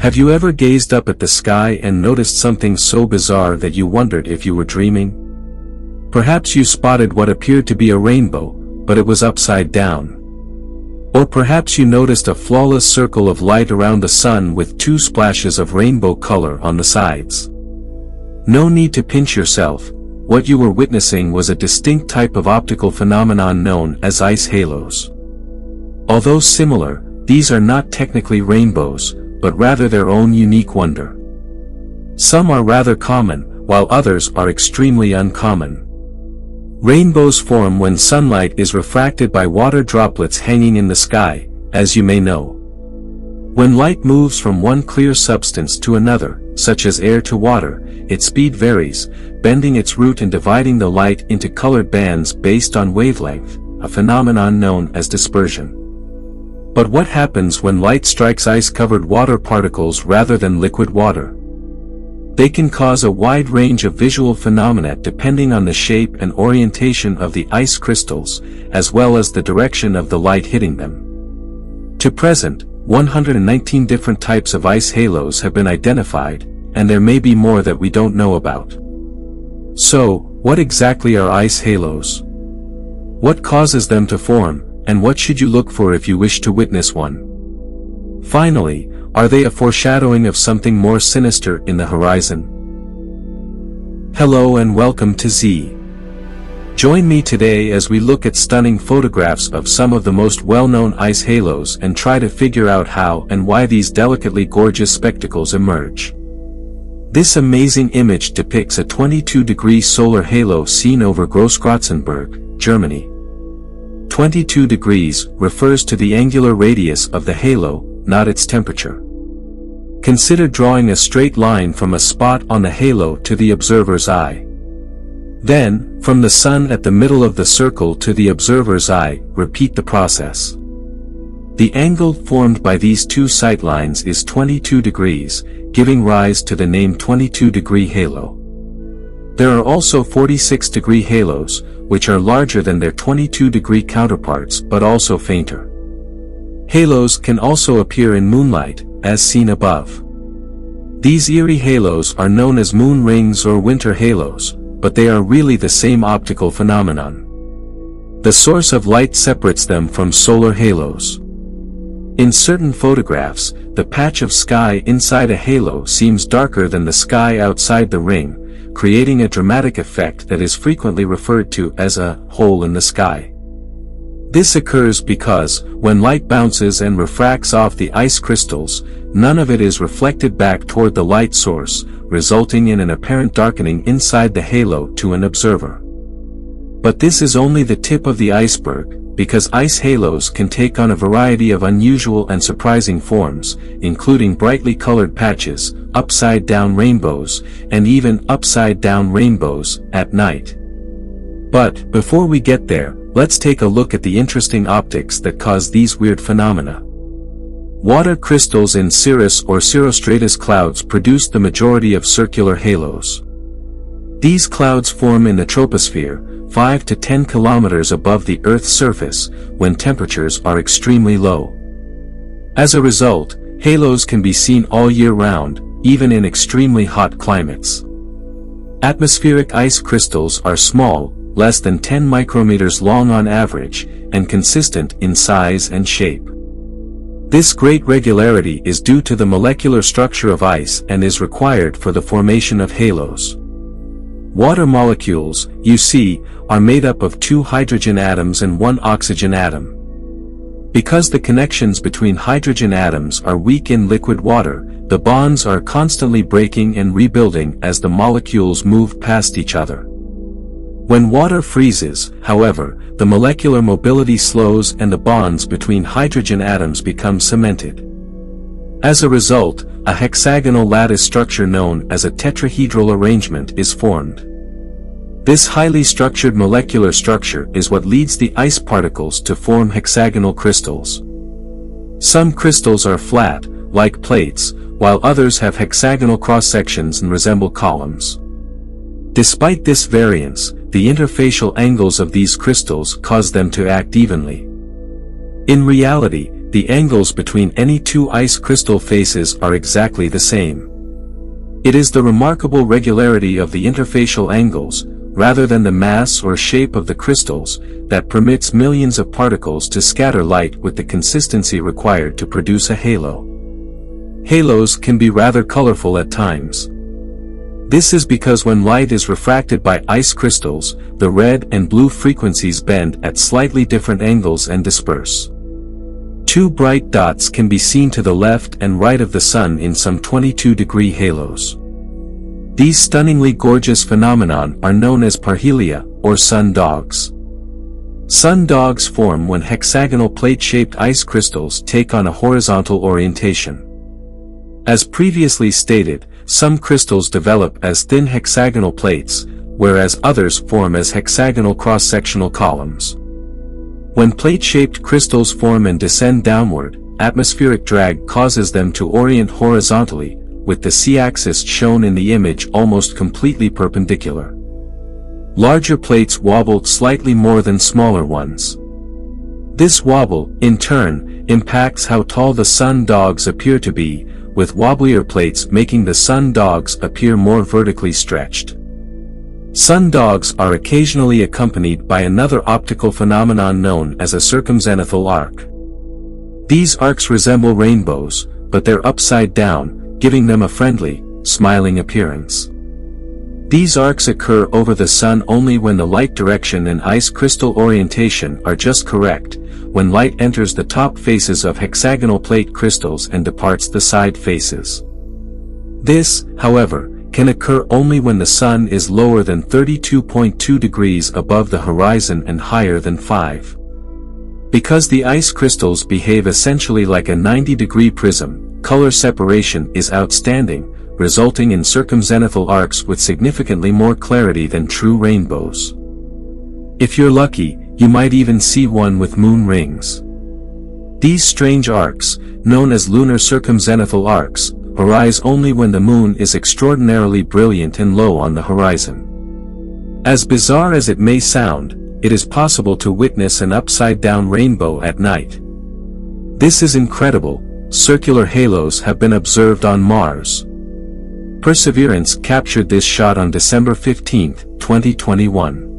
Have you ever gazed up at the sky and noticed something so bizarre that you wondered if you were dreaming? Perhaps you spotted what appeared to be a rainbow, but it was upside down. Or perhaps you noticed a flawless circle of light around the sun with two splashes of rainbow color on the sides. No need to pinch yourself, what you were witnessing was a distinct type of optical phenomenon known as ice halos. Although similar, these are not technically rainbows, but rather their own unique wonder. Some are rather common, while others are extremely uncommon. Rainbows form when sunlight is refracted by water droplets hanging in the sky, as you may know. When light moves from one clear substance to another, such as air to water, its speed varies, bending its route and dividing the light into colored bands based on wavelength, a phenomenon known as dispersion. But what happens when light strikes ice-covered water particles rather than liquid water? They can cause a wide range of visual phenomena depending on the shape and orientation of the ice crystals, as well as the direction of the light hitting them. To present, 119 different types of ice halos have been identified, and there may be more that we don't know about. So, what exactly are ice halos? What causes them to form, and what should you look for if you wish to witness one? Finally, are they a foreshadowing of something more sinister in the horizon? Hello and welcome to Zeey. Join me today as we look at stunning photographs of some of the most well-known ice halos and try to figure out how and why these delicately gorgeous spectacles emerge. This amazing image depicts a 22-degree solar halo seen over Grossgrotzenberg, Germany. 22 degrees refers to the angular radius of the halo, not its temperature. Consider drawing a straight line from a spot on the halo to the observer's eye. Then, from the sun at the middle of the circle to the observer's eye, repeat the process. The angle formed by these two sight lines is 22 degrees, giving rise to the name 22 degree halo. There are also 46 degree halos, which are larger than their 22 degree counterparts but also fainter. Halos can also appear in moonlight, as seen above. These eerie halos are known as moon rings or winter halos, but they are really the same optical phenomenon. The source of light separates them from solar halos. In certain photographs, the patch of sky inside a halo seems darker than the sky outside the ring, creating a dramatic effect that is frequently referred to as a hole in the sky. This occurs because, when light bounces and refracts off the ice crystals, none of it is reflected back toward the light source, resulting in an apparent darkening inside the halo to an observer. But this is only the tip of the iceberg, because ice halos can take on a variety of unusual and surprising forms, including brightly colored patches, upside-down rainbows, and even upside-down rainbows at night. But, before we get there, let's take a look at the interesting optics that cause these weird phenomena. Water crystals in cirrus or cirrostratus clouds produce the majority of circular halos. These clouds form in the troposphere, 5 to 10 kilometers above the Earth's surface, when temperatures are extremely low. As a result, halos can be seen all year round, even in extremely hot climates. Atmospheric ice crystals are small, less than 10 micrometers long on average, and consistent in size and shape. This great regularity is due to the molecular structure of ice and is required for the formation of halos. Water molecules, you see, are made up of two hydrogen atoms and one oxygen atom. Because the connections between hydrogen atoms are weak in liquid water, the bonds are constantly breaking and rebuilding as the molecules move past each other. When water freezes, however, the molecular mobility slows and the bonds between hydrogen atoms become cemented. As a result, a hexagonal lattice structure known as a tetrahedral arrangement is formed. This highly structured molecular structure is what leads the ice particles to form hexagonal crystals. Some crystals are flat, like plates, while others have hexagonal cross-sections and resemble columns. Despite this variance, the interfacial angles of these crystals cause them to act evenly. In reality, the angles between any two ice crystal faces are exactly the same. It is the remarkable regularity of the interfacial angles, rather than the mass or shape of the crystals, that permits millions of particles to scatter light with the consistency required to produce a halo. Halos can be rather colorful at times. This is because when light is refracted by ice crystals, the red and blue frequencies bend at slightly different angles and disperse. Two bright dots can be seen to the left and right of the sun in some 22 degree halos. These stunningly gorgeous phenomenon are known as parhelia, or sun dogs. Sun dogs form when hexagonal plate-shaped ice crystals take on a horizontal orientation. As previously stated, some crystals develop as thin hexagonal plates, whereas others form as hexagonal cross-sectional columns. When plate-shaped crystals form and descend downward, atmospheric drag causes them to orient horizontally, with the c-axis shown in the image almost completely perpendicular. Larger plates wobble slightly more than smaller ones. This wobble, in turn, impacts how tall the sun dogs appear to be, with wobblier plates making the sun dogs appear more vertically stretched. Sun dogs are occasionally accompanied by another optical phenomenon known as a circumzenithal arc. These arcs resemble rainbows, but they're upside down, giving them a friendly, smiling appearance. These arcs occur over the sun only when the light direction and ice crystal orientation are just correct, when light enters the top faces of hexagonal plate crystals and departs the side faces. This, however, can occur only when the sun is lower than 32.2 degrees above the horizon and higher than 5. Because the ice crystals behave essentially like a 90-degree prism, color separation is outstanding, resulting in circumzenithal arcs with significantly more clarity than true rainbows. If you're lucky, you might even see one with moon rings. These strange arcs, known as lunar circumzenithal arcs, arise only when the moon is extraordinarily brilliant and low on the horizon. As bizarre as it may sound, it is possible to witness an upside-down rainbow at night. This is incredible, circular halos have been observed on Mars. Perseverance captured this shot on December 15, 2021.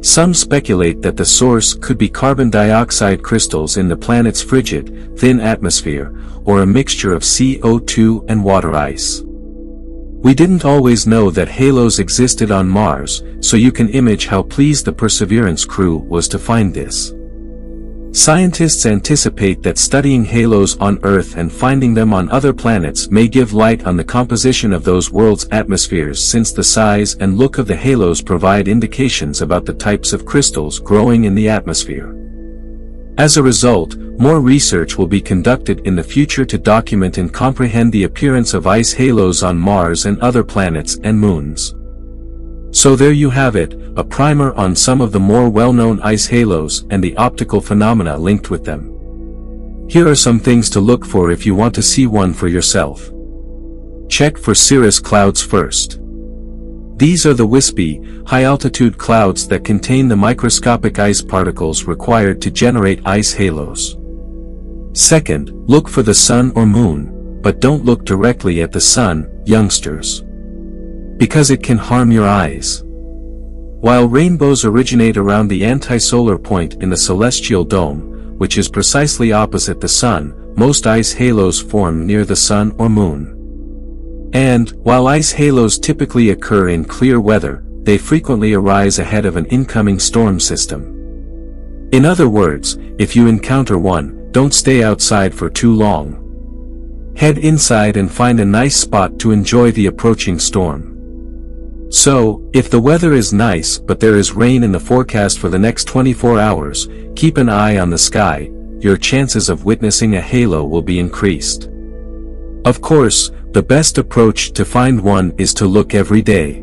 Some speculate that the source could be carbon dioxide crystals in the planet's frigid, thin atmosphere, or a mixture of CO2 and water ice. We didn't always know that halos existed on Mars, so you can image how pleased the Perseverance crew was to find this. Scientists anticipate that studying halos on Earth and finding them on other planets may give light on the composition of those worlds' atmospheres since the size and look of the halos provide indications about the types of crystals growing in the atmosphere. As a result, more research will be conducted in the future to document and comprehend the appearance of ice halos on Mars and other planets and moons. So there you have it, a primer on some of the more well-known ice halos and the optical phenomena linked with them. Here are some things to look for if you want to see one for yourself. Check for cirrus clouds first. These are the wispy, high-altitude clouds that contain the microscopic ice particles required to generate ice halos. Second, look for the sun or moon, but don't look directly at the sun, youngsters because it can harm your eyes. While rainbows originate around the antisolar point in the celestial dome, which is precisely opposite the sun, most ice halos form near the sun or moon. And, while ice halos typically occur in clear weather, they frequently arise ahead of an incoming storm system. In other words, if you encounter one, don't stay outside for too long. Head inside and find a nice spot to enjoy the approaching storm. So, if the weather is nice but there is rain in the forecast for the next 24 hours, keep an eye on the sky, your chances of witnessing a halo will be increased. Of course, the best approach to find one is to look every day.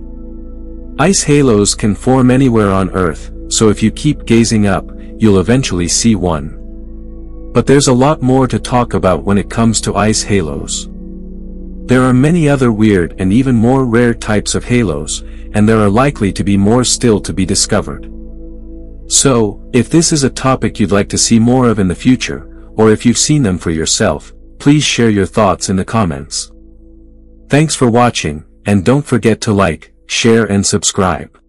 Ice halos can form anywhere on Earth, so if you keep gazing up, you'll eventually see one. But there's a lot more to talk about when it comes to ice halos. There are many other weird and even more rare types of halos, and there are likely to be more still to be discovered. So, if this is a topic you'd like to see more of in the future, or if you've seen them for yourself, please share your thoughts in the comments. Thanks for watching, and don't forget to like, share and subscribe.